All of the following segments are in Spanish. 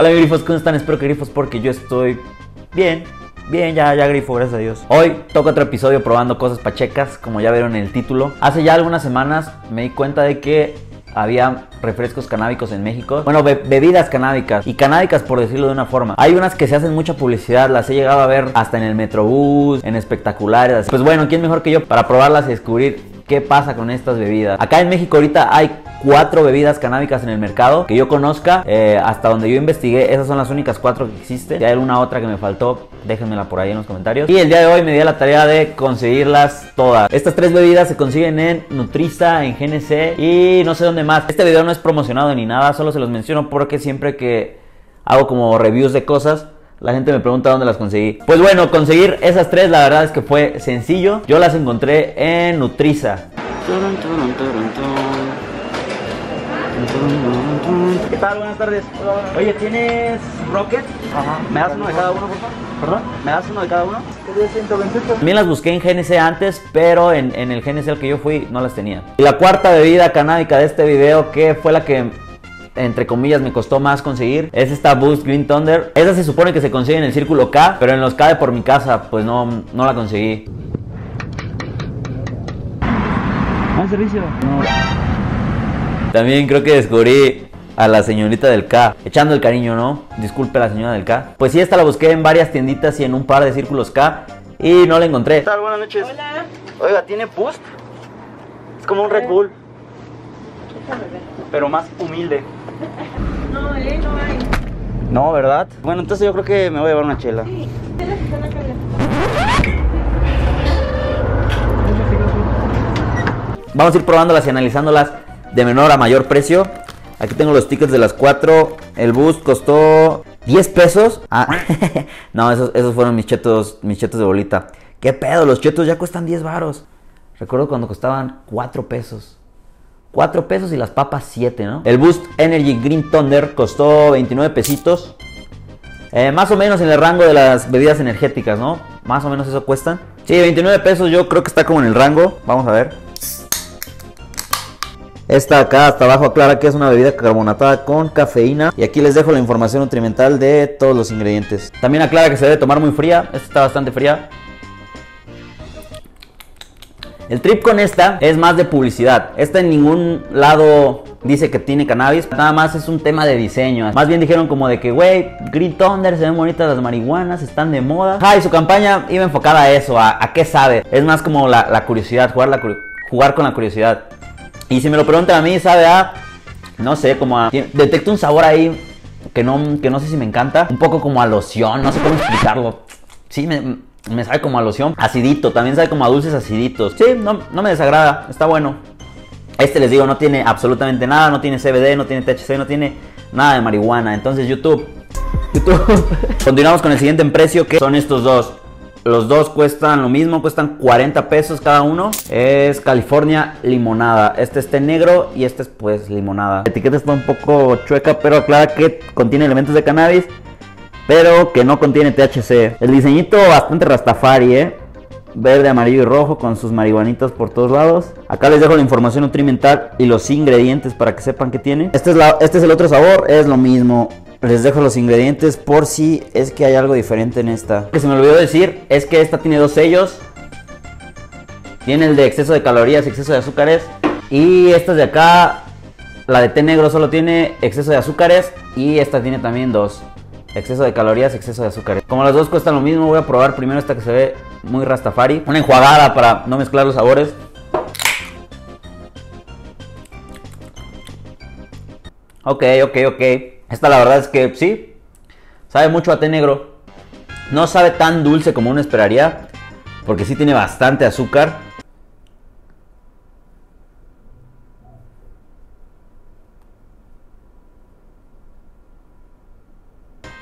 Hola, grifos, ¿cómo están? Espero que grifos porque yo estoy bien. Bien, ya, ya grifo, gracias a Dios. Hoy toco otro episodio probando cosas pachecas, como ya vieron en el título. Hace ya algunas semanas me di cuenta de que había refrescos canábicos en México. Bueno, be- bebidas canábicas. Y canábicas por decirlo de una forma. Hay unas que se hacen mucha publicidad, las he llegado a ver hasta en el Metrobús, en espectaculares. Pues bueno, ¿quién mejor que yo para probarlas y descubrir qué pasa con estas bebidas? Acá en México ahorita hay cuatro bebidas canábicas en el mercado que yo conozca. eh, hasta donde yo investigué, esas son las únicas cuatro que existen. Si hay alguna otra que me faltó, déjenmela por ahí en los comentarios. Y el día de hoy me di a la tarea de conseguirlas todas. Estas tres bebidas se consiguen en Nutriza, en GNC y no sé dónde más. Este video no es promocionado ni nada, solo se los menciono porque siempre que hago como reviews de cosas, la gente me pregunta dónde las conseguí. Pues bueno, conseguir esas tres la verdad es que fue sencillo. Yo las encontré en Nutriza. ¿Qué tal? Buenas tardes. Oye, ¿tienes Rocket? Ajá. ¿Me das uno de cada uno, por favor? ¿Perdón? ¿Me das uno de cada uno? También las busqué en GNC antes, pero en, en el GNC al que yo fui no las tenía. Y la cuarta bebida canábica de este video, que fue la que entre comillas me costó más conseguir, es esta Boost Green Thunder. Esa se supone que se consigue en el círculo K, pero en los K de por mi casa, pues no, no la conseguí. ¿Más servicio? También creo que descubrí a la señorita del K, echando el cariño, ¿no? Disculpe la señora del K. Pues sí, esta la busqué en varias tienditas y en un par de círculos K y no la encontré. ¿Qué tal? Buenas noches. Hola. Oiga, ¿tiene Boost? Es como un Red Bull, Déjame ver. pero más humilde. No, eh, no hay. No, ¿verdad? Bueno, entonces yo creo que me voy a llevar una chela. Sí. Vamos a ir probándolas y analizándolas de menor a mayor precio. Aquí tengo los tickets de las cuatro. El boost costó 10 pesos. Ah, no, esos, esos fueron mis chetos, mis chetos de bolita. ¿Qué pedo? Los chetos ya cuestan 10 varos. Recuerdo cuando costaban 4 pesos. 4 pesos y las papas 7, ¿no? El Boost Energy Green Thunder costó 29 pesitos. Eh, más o menos en el rango de las bebidas energéticas, ¿no? Más o menos eso cuestan. Sí, 29 pesos yo creo que está como en el rango. Vamos a ver. Esta acá hasta abajo aclara que es una bebida carbonatada con cafeína. Y aquí les dejo la información nutrimental de todos los ingredientes. También aclara que se debe tomar muy fría. Esta está bastante fría. El trip con esta es más de publicidad. Esta en ningún lado dice que tiene cannabis. Nada más es un tema de diseño. Más bien dijeron como de que, güey, Green Thunder, se ven bonitas las marihuanas, están de moda. Ah, y su campaña iba enfocada a eso, a, qué sabe. Es más como la, la curiosidad, jugar, la, con la curiosidad. Y si me lo preguntan a mí, sabe a, no sé, como a... Detecto un sabor ahí que no, que no sé si me encanta. Un poco como a loción, no sé cómo explicarlo. Sí, me, me sabe como a loción. Acidito, también sabe como a dulces aciditos. Sí, no, no me desagrada, está bueno. Este les digo, no tiene absolutamente nada, no tiene CBD, no tiene THC, no tiene nada de marihuana. Entonces YouTube, YouTube. Continuamos con el siguiente en precio que son estos dos. Los dos cuestan lo mismo, cuestan 40 pesos cada uno. Es California limonada. Este es té negro y este es pues limonada. La etiqueta está un poco chueca, pero aclara que contiene elementos de cannabis, pero que no contiene THC. El diseñito bastante rastafari, ¿eh? Verde, amarillo y rojo con sus marihuanitas por todos lados. Acá les dejo la información nutrimental y los ingredientes para que sepan qué tiene. Este este es el otro sabor, es lo mismo. Les dejo los ingredientes por si es que hay algo diferente en esta. Lo que se me olvidó decir es que esta tiene dos sellos. Tiene el de exceso de calorías exceso de azúcares. Y esta de acá, la de té negro solo tiene exceso de azúcares. Y esta tiene también dos. Exceso de calorías, exceso de azúcares. Como las dos cuestan lo mismo, voy a probar primero esta que se ve muy rastafari. Una enjuagada para no mezclar los sabores. Ok, ok, ok. Esta la verdad es que sí. Sabe mucho a té negro. No sabe tan dulce como uno esperaría. Porque sí tiene bastante azúcar.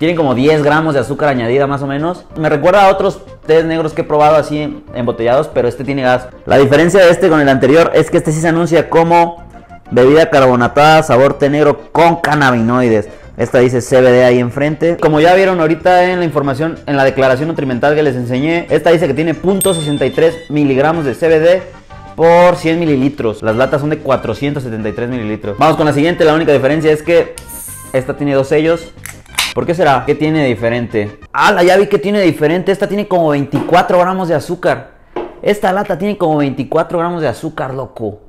Tienen como 10 gramos de azúcar añadida más o menos. Me recuerda a otros tés negros que he probado así embotellados, pero este tiene gas. La diferencia de este con el anterior es que este sí se anuncia como bebida carbonatada sabor té negro con cannabinoides. Esta dice CBD ahí enfrente. Como ya vieron ahorita en la información, en la declaración nutrimental que les enseñé, esta dice que tiene .63 miligramos de CBD por 100 mililitros. Las latas son de 473 mililitros. Vamos con la siguiente. La única diferencia es que esta tiene dos sellos. ¿Por qué será? ¿Qué tiene diferente? ¡Hala! Ya vi que tiene diferente. Esta tiene como 24 gramos de azúcar. Esta lata tiene como 24 gramos de azúcar, loco.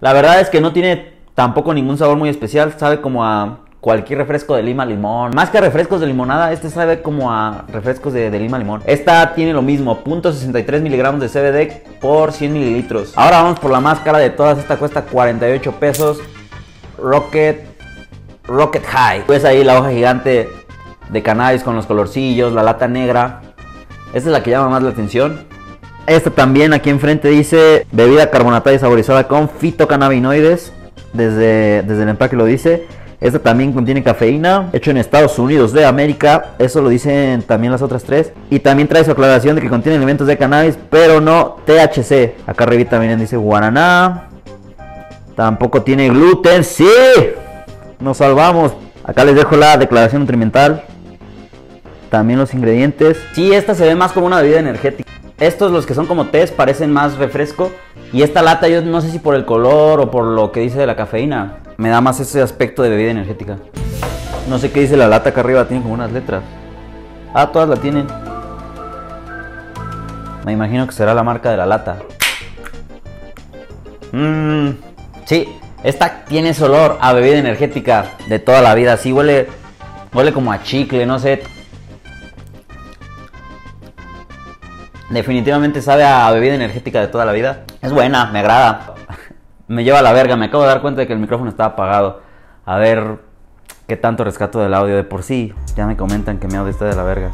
La verdad es que no tiene tampoco ningún sabor muy especial. Sabe como a cualquier refresco de lima limón. Más que refrescos de limonada, este sabe como a refrescos de, de lima limón. Esta tiene lo mismo, 0.63 miligramos de CBD por 100 mililitros. Ahora vamos por la más cara de todas. Esta cuesta 48 pesos. Rocket Rocket High. Pues ahí la hoja gigante de cannabis con los colorcillos, la lata negra. Esta es la que llama más la atención. Esta también aquí enfrente dice bebida carbonatada y saborizada con fitocannabinoides. Desde, desde el empaque lo dice. Esta también contiene cafeína, hecho en Estados Unidos de América. Eso lo dicen también las otras tres. Y también trae su aclaración de que contiene elementos de cannabis, pero no THC. Acá arriba también dice guaraná. Tampoco tiene gluten. ¡Sí! Nos salvamos. Acá les dejo la declaración nutrimental. También los ingredientes. Sí, esta se ve más como una bebida energética. Estos, los que son como test, parecen más refresco. Y esta lata, yo no sé si por el color o por lo que dice de la cafeína, me da más ese aspecto de bebida energética. No sé qué dice la lata acá arriba, tiene como unas letras. Ah, todas la tienen. Me imagino que será la marca de la lata. Mmm, sí, esta tiene ese olor a bebida energética de toda la vida. Sí, huele, huele como a chicle, no sé. Definitivamente sabe a bebida energética de toda la vida. Es buena, me agrada. Me lleva a la verga. Me acabo de dar cuenta de que el micrófono estaba apagado. A ver qué tanto rescato del audio de por sí. Ya me comentan que mi audio está de la verga.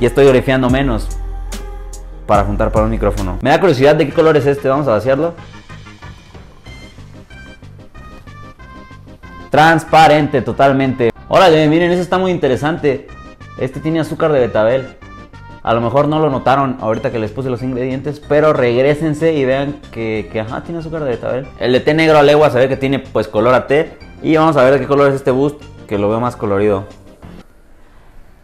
Y estoy orifiando menos para juntar para un micrófono. Me da curiosidad de qué color es este. Vamos a vaciarlo. Transparente, totalmente. Órale, miren, eso está muy interesante. Este tiene azúcar de betabel. A lo mejor no lo notaron ahorita que les puse los ingredientes, pero regresense y vean que, que ajá, tiene azúcar de betabel. El de té negro a legua se ve que tiene pues color a té. Y vamos a ver de qué color es este boost, que lo veo más colorido.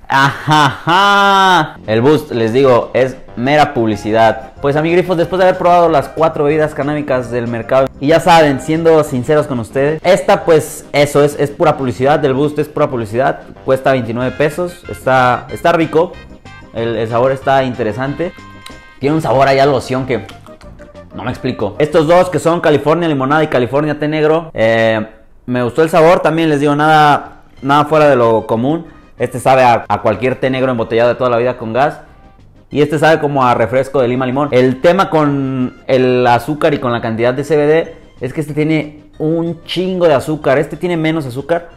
Ajá, el boost, les digo, es mera publicidad. Pues a mi grifos, después de haber probado las cuatro bebidas canábicas del mercado, y ya saben, siendo sinceros con ustedes, esta pues eso es, es pura publicidad, del boost es pura publicidad, cuesta 29 pesos, está, está rico, el, sabor está interesante, tiene un sabor ahí a loción que no me explico. Estos dos que son California limonada y California té negro, eh, me gustó el sabor, también les digo nada, nada fuera de lo común. Este sabe a, a, cualquier té negro embotellado de toda la vida con gas. Y este sabe como a refresco de lima limón. El tema con el azúcar y con la cantidad de CBD es que este tiene un chingo de azúcar. Este tiene menos azúcar,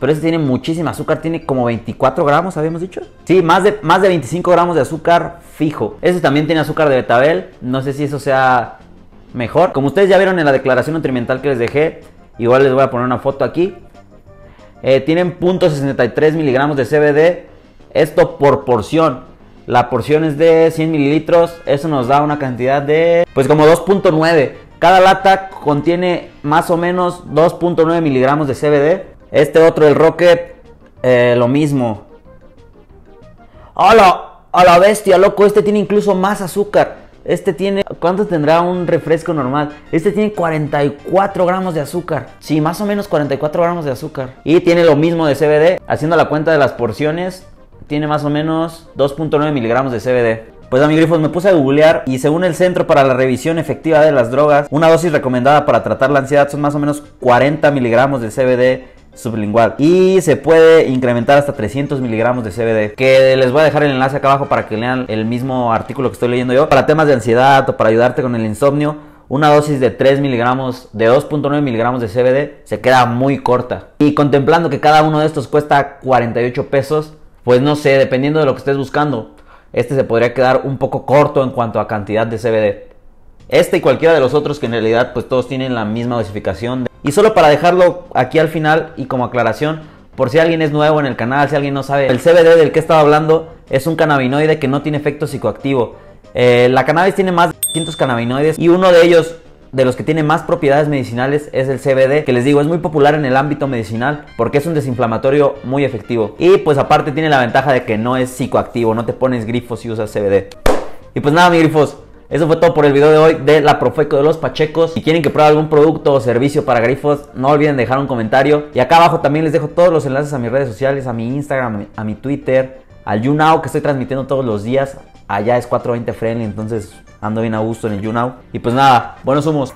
pero este tiene muchísima azúcar. Tiene como 24 gramos, habíamos dicho. Sí, más de, más de 25 gramos de azúcar fijo. Este también tiene azúcar de betabel. No sé si eso sea mejor. Como ustedes ya vieron en la declaración nutrimental que les dejé, igual les voy a poner una foto aquí. Eh, tienen 0.63 miligramos de CBD. Esto por porción. La porción es de 100 mililitros. Eso nos da una cantidad de, pues como 2.9. Cada lata contiene más o menos 2.9 miligramos de CBD. Este otro, el Rocket, eh, lo mismo. ¡A la, a la bestia, loco! Este tiene incluso más azúcar. Este tiene, ¿cuánto tendrá un refresco normal? Este tiene 44 gramos de azúcar. Sí, más o menos 44 gramos de azúcar. Y tiene lo mismo de CBD. Haciendo la cuenta de las porciones, tiene más o menos 2.9 miligramos de CBD. Pues a mi grifos me puse a googlear y según el Centro para la Revisión Efectiva de las Drogas, una dosis recomendada para tratar la ansiedad son más o menos 40 miligramos de CBD sublingual. Y se puede incrementar hasta 300 miligramos de CBD que les voy a dejar el enlace acá abajo para que lean el mismo artículo que estoy leyendo yo. Para temas de ansiedad o para ayudarte con el insomnio una dosis de 3 miligramos de 2.9 miligramos de CBD se queda muy corta. Y contemplando que cada uno de estos cuesta 48 pesos pues no sé dependiendo de lo que estés buscando este se podría quedar un poco corto en cuanto a cantidad de CBD este y cualquiera de los otros que en realidad pues todos tienen la misma dosificación. De... Y solo para dejarlo aquí al final y como aclaración, por si alguien es nuevo en el canal, si alguien no sabe, el CBD del que he estado hablando es un cannabinoide que no tiene efecto psicoactivo. Eh, la cannabis tiene más de 200 cannabinoides y uno de ellos, de los que tiene más propiedades medicinales, es el CBD, que les digo es muy popular en el ámbito medicinal porque es un desinflamatorio muy efectivo. Y pues aparte tiene la ventaja de que no es psicoactivo, no te pones grifos si usas CBD. Y pues nada, mi grifos. Eso fue todo por el video de hoy de la Profeco de los Pachecos. Si quieren que pruebe algún producto o servicio para grifos, no olviden dejar un comentario. Y acá abajo también les dejo todos los enlaces a mis redes sociales, a mi Instagram, a mi, Twitter, al YouNow que estoy transmitiendo todos los días. Allá es 420 friendly, entonces ando bien a gusto en el YouNow. Y pues nada, buenos humos.